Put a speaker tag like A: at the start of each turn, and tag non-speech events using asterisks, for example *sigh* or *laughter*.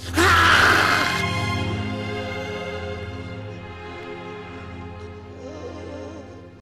A: *gasps* Ah!